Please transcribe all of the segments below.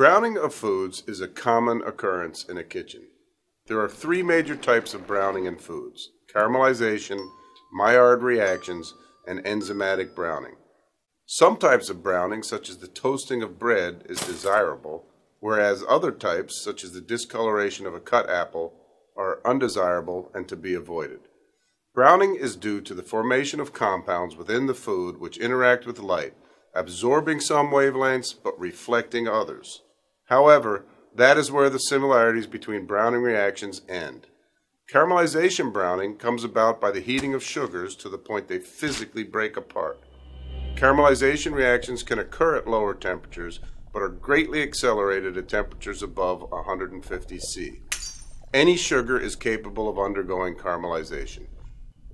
Browning of foods is a common occurrence in a kitchen. There are three major types of browning in foods caramelization, Maillard reactions, and enzymatic browning. Some types of browning, such as the toasting of bread, is desirable, whereas other types, such as the discoloration of a cut apple, are undesirable and to be avoided. Browning is due to the formation of compounds within the food which interact with light absorbing some wavelengths but reflecting others. However, that is where the similarities between browning reactions end. Caramelization browning comes about by the heating of sugars to the point they physically break apart. Caramelization reactions can occur at lower temperatures but are greatly accelerated at temperatures above 150 C. Any sugar is capable of undergoing caramelization.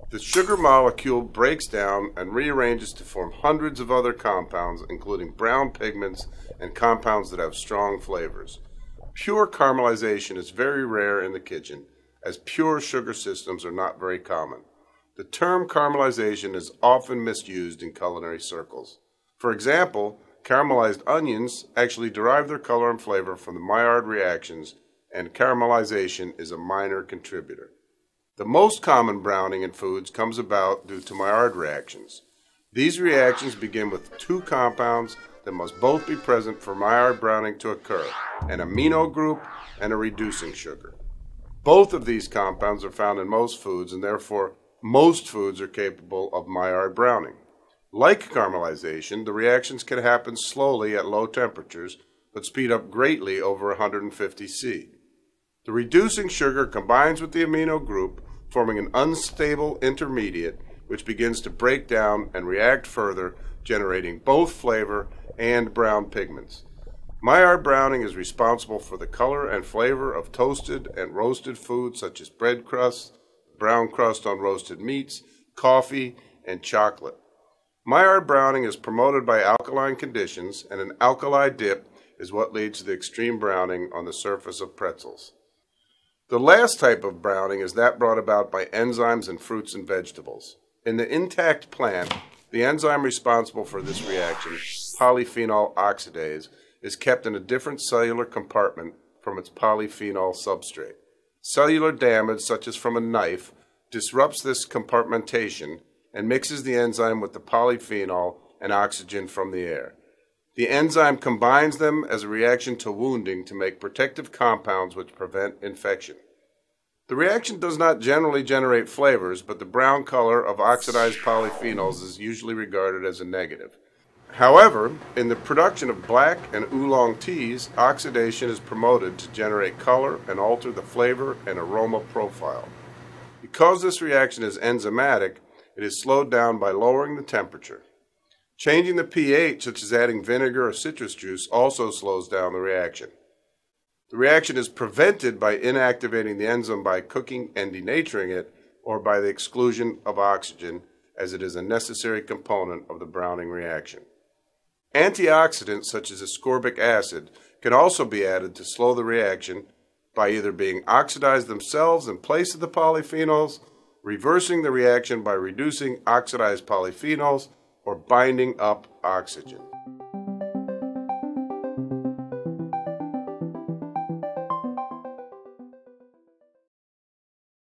The sugar molecule breaks down and rearranges to form hundreds of other compounds, including brown pigments and compounds that have strong flavors. Pure caramelization is very rare in the kitchen, as pure sugar systems are not very common. The term caramelization is often misused in culinary circles. For example, caramelized onions actually derive their color and flavor from the Maillard reactions, and caramelization is a minor contributor. The most common browning in foods comes about due to Maillard reactions. These reactions begin with two compounds that must both be present for Maillard browning to occur, an amino group and a reducing sugar. Both of these compounds are found in most foods and therefore most foods are capable of Maillard browning. Like caramelization, the reactions can happen slowly at low temperatures but speed up greatly over 150 C. The reducing sugar combines with the amino group forming an unstable intermediate which begins to break down and react further, generating both flavor and brown pigments. Maillard browning is responsible for the color and flavor of toasted and roasted foods such as bread crusts, brown crust on roasted meats, coffee, and chocolate. Maillard browning is promoted by alkaline conditions, and an alkali dip is what leads to the extreme browning on the surface of pretzels. The last type of browning is that brought about by enzymes in fruits and vegetables. In the intact plant, the enzyme responsible for this reaction, polyphenol oxidase, is kept in a different cellular compartment from its polyphenol substrate. Cellular damage, such as from a knife, disrupts this compartmentation and mixes the enzyme with the polyphenol and oxygen from the air. The enzyme combines them as a reaction to wounding to make protective compounds which prevent infection. The reaction does not generally generate flavors, but the brown color of oxidized polyphenols is usually regarded as a negative. However, in the production of black and oolong teas, oxidation is promoted to generate color and alter the flavor and aroma profile. Because this reaction is enzymatic, it is slowed down by lowering the temperature. Changing the pH, such as adding vinegar or citrus juice, also slows down the reaction. The reaction is prevented by inactivating the enzyme by cooking and denaturing it or by the exclusion of oxygen, as it is a necessary component of the browning reaction. Antioxidants such as ascorbic acid can also be added to slow the reaction by either being oxidized themselves in place of the polyphenols, reversing the reaction by reducing oxidized polyphenols, or binding up oxygen.